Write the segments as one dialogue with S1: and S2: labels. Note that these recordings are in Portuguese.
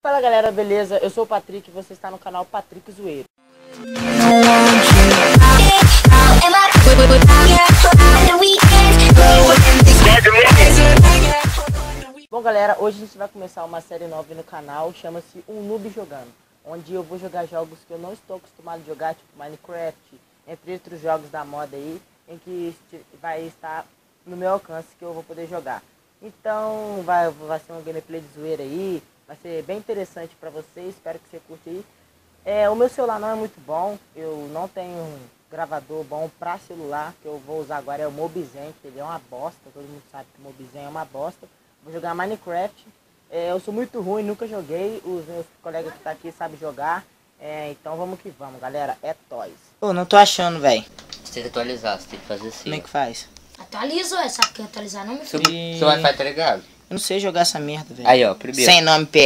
S1: Fala galera, beleza? Eu sou o Patrick e você está no canal Patrick Zoeiro. Bom galera, hoje a gente vai começar uma série nova no canal, chama-se Um Noob Jogando, onde eu vou jogar jogos que eu não estou acostumado a jogar, tipo Minecraft, entre outros jogos da moda aí, em que vai estar no meu alcance que eu vou poder jogar. Então vai, vai ser uma gameplay de zoeira aí, vai ser bem interessante para vocês, espero que você curte aí. É, o meu celular não é muito bom, eu não tenho um gravador bom para celular, que eu vou usar agora é o Mobizen, que ele é uma bosta, todo mundo sabe que o Mobizen é uma bosta. Vou jogar Minecraft, é, eu sou muito ruim, nunca joguei, os meus colegas que tá aqui sabem jogar, é, então vamos que vamos, galera, é Toys.
S2: Pô, não tô achando, velho.
S3: Você tem que atualizar, você tem que fazer assim.
S2: Como é que faz?
S4: Atualiza, ué, sabe que atualizar não me
S3: Seu,
S2: E-
S3: seu Wi-Fi tá ligado?
S2: Eu não sei jogar essa merda, velho.
S3: Aí, ó, primeiro.
S2: Sem nome PE.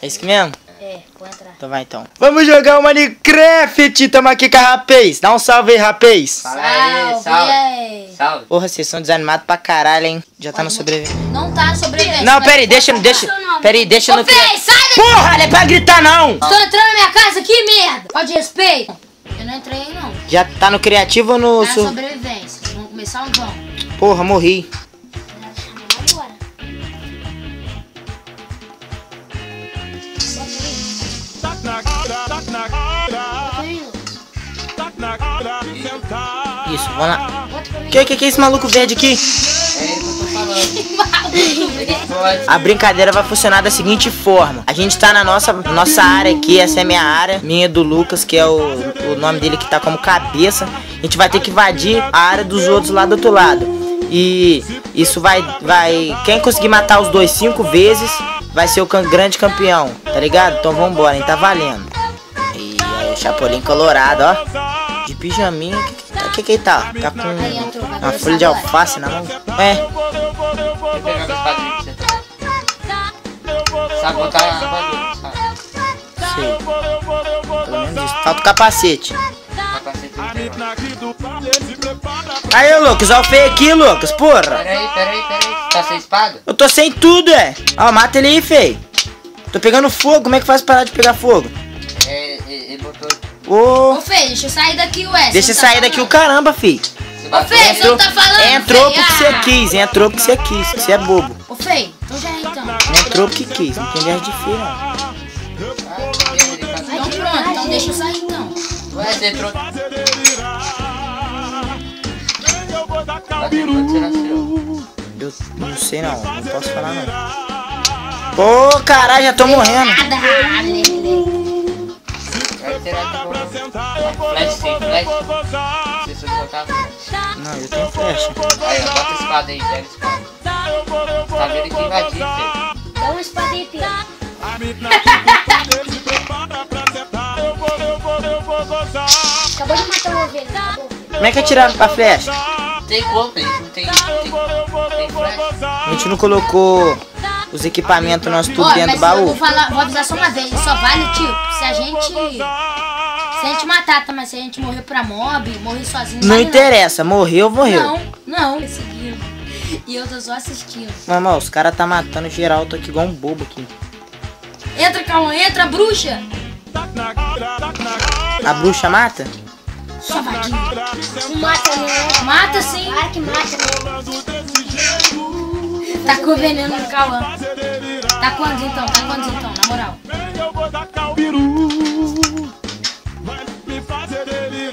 S2: É isso que mesmo?
S4: É, vou entrar.
S2: Então vai então. Vamos jogar o Minecraft! Tamo aqui com a Rapaz. Dá um salve aí, Rapaz.
S3: Fala aí, salve.
S4: aí.
S3: Salve.
S2: Porra, vocês são desanimados pra caralho, hein? Já tá no sobrevivente.
S4: Não tá sobrevivendo.
S2: Não,
S4: mas
S2: pera aí,
S4: pode
S2: deixa, deixa.
S4: funcionando.
S2: Pera aí, deixa no.
S4: Fê, sai daqui!
S2: Porra, não é pra gritar não!
S4: Tô entrando na minha casa aqui, merda! Pode respeito. Eu não entrei aí, não.
S2: Já tá no criativo ou no.
S4: Tá na sobrevivência. Vamos começar não vamos?
S2: Porra, morri. Isso, vamos lá. Que que que é esse maluco verde aqui? A brincadeira vai funcionar da seguinte forma: a gente tá na nossa, nossa área aqui, essa é minha área, minha do Lucas, que é o, o nome dele que tá como cabeça. A gente vai ter que invadir a área dos outros lá do outro lado. E isso vai. vai quem conseguir matar os dois cinco vezes vai ser o grande campeão, tá ligado? Então vambora, hein? Tá valendo. E aí, o Chapolin colorado, ó. De pijaminha, que que tá? Que que tá? Tá com uma folha de alface na mão? É.
S3: Meus sabe?
S2: Sei. Pelo menos isso. Falta o capacete. Aí, Lucas, ó o feio aqui, Lucas, porra.
S3: Peraí, peraí, peraí. Tá sem espada?
S2: Eu tô sem tudo, é. Ó, mata ele aí, feio. Tô pegando fogo, como é que faz pra parar de pegar fogo?
S3: É, ele ele botou.
S2: Ô,
S4: Ô, Fê, deixa eu sair daqui, ué.
S2: deixa
S4: não tá
S2: sair daqui o caramba, fi.
S4: Ô. Fê, você não tá falando,
S2: Entrou
S4: Fê.
S2: porque você
S4: Ah.
S2: quis, entrou porque você quis. Você é bobo.
S4: Ô, Fê, então já é, então.
S2: Entrou porque quis, não tem viagem de filho, não.
S3: Ah,
S4: Então pronto, então deixa eu sair, então.
S3: Ué, você entrou.
S2: Eu não sei não, não posso falar não. Pô, caralho, já tô morrendo.
S4: Nada,
S3: boa. Flash flash. Se você botar flash.
S2: Não, eu tenho flecha.
S3: Aí, bota a espada aí, pega a espada. Tá vendo que invadir, filho.
S4: Dá uma espada aí, Pedro. Acabou de matar uma ovelha?
S2: Como é que é tirar a flecha?
S3: Não tem como, gente. Não tem, tem, tem flash.
S2: A gente não colocou os equipamentos nossos tudo
S4: Ó,
S2: dentro do
S4: eu
S2: baú.
S4: vou, falar, vou avisar só uma vez, só vale, tipo, se a gente. Se a gente matar, tá? Mas se a gente morrer pra mob, morrer sozinho.
S2: Não
S4: vale
S2: interessa, morreu, morreu.
S4: Não, não. E eu tô só assistindo.
S2: Mamãe, os caras tá matando geral, eu tô aqui igual um bobo aqui.
S4: Entra, Cauã, entra, bruxa!
S2: A bruxa mata?
S4: Só vadinho. Não mata, não. Mata sim. Claro que mata, Tá com veneno no Cauã. Tá quantos então? Tá quantos então? Na moral.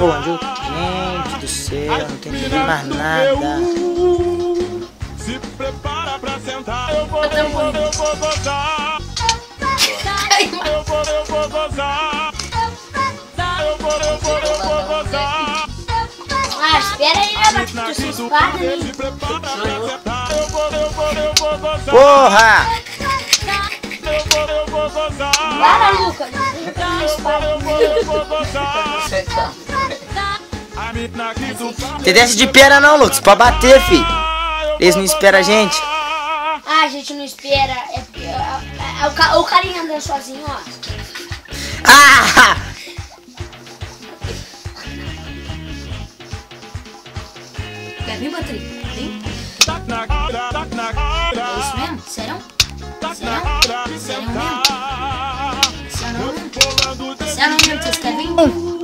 S2: Pô, onde eu... Gente do céu, não tem mais nada.
S4: Eu tô morrendo. Ai, mano. Ah, espera aí, né, Batista? Sua espada, né?
S2: Porra!
S4: Para, Lucas. Minha espada.
S3: Você tá.
S2: Tem dessa de pera não, Lucas, pra bater, fi. Eles não esperam a gente.
S4: Ah, a gente não espera. É, porque, é, é o, ca- o carinha andando sozinho, ó.
S2: Ah!
S4: Quer vir, Patrick? Vem. É isso mesmo? Serão? Serão? Serão mesmo? Eu não lembro, vocês querem?
S3: Ali.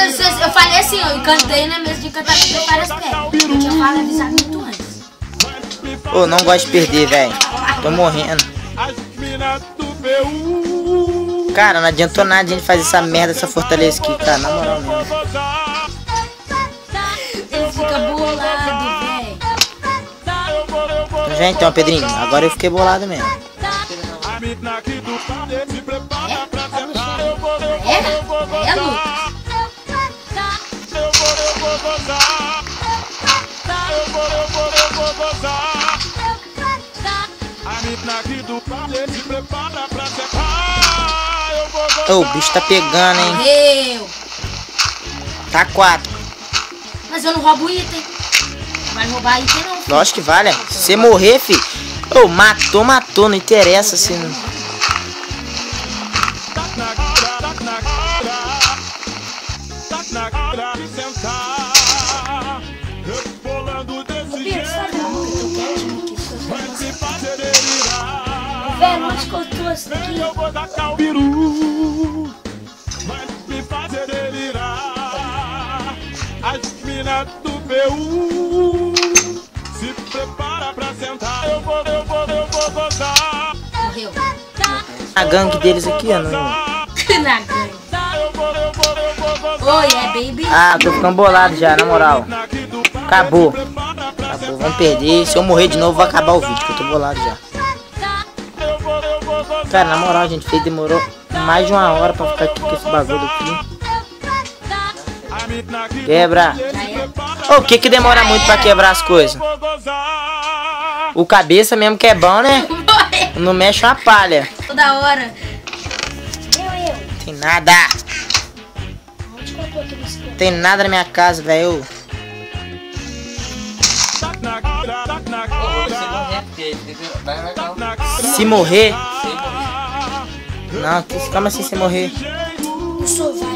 S4: Eu, falei assim, eu cantei na mesa de cantamento de várias pedras. Eu tinha falado avisado muito antes.
S2: Ô, não gosto de perder, velho. Tô morrendo. Cara, não adiantou nada a gente fazer essa merda, essa fortaleza aqui, cara. Na moral mesmo.
S4: Ele fica bolado, velho.
S2: Já então, Pedrinho. Agora eu fiquei bolado mesmo. Ô, o bicho tá pegando, hein.
S4: Eu.
S2: Tá quatro.
S4: Mas eu não roubo item. Não vai roubar item, não. filho.
S2: Lógico que vale. Se você morrer, fi. Ô, matou, matou. Não interessa se não.
S4: Ô, que eu
S5: vou dar o peru, vai me fazer delirar. As minas do PU se prepara pra sentar. Eu vou, eu vou, eu vou gozar.
S4: Morreu.
S2: A gangue deles aqui, ó. Não...
S4: Na gangue.
S5: Eu vou, eu vou, eu vou gozar.
S4: Oi, é baby.
S2: Ah, tô ficando bolado já, na moral. Acabou. Acabou. Vamos perder. Se eu morrer de novo, vai acabar o vídeo, que eu tô bolado já. Cara, na moral, a gente fez, demorou mais de uma hora pra ficar aqui com esse bagulho aqui. Quebra. O que que demora muito pra quebrar as coisas? O cabeça mesmo que é bom, né? Não mexe uma palha.
S4: Toda hora.
S2: Tem nada. Tem nada na minha casa, velho. Se morrer.
S3: Sem.
S2: Não, que- calma assim se morrer.
S4: No survival.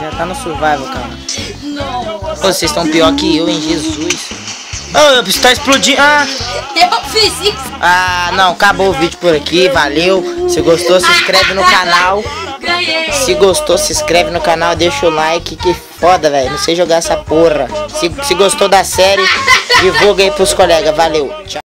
S2: Já tá no survival, cara.
S4: Não.
S2: Ô, vocês estão pior que eu, hein, Jesus. Ô, oh, tá explodindo. Ah,
S4: Eu fiz isso.
S2: ah, não, acabou o vídeo por aqui, valeu. Se gostou, se inscreve no canal.
S4: Ganhei.
S2: Se gostou, se inscreve no canal, deixa o like, que foda, velho. Não sei jogar essa porra. Se, se gostou da série, divulga aí pros colegas. Valeu. Tchau.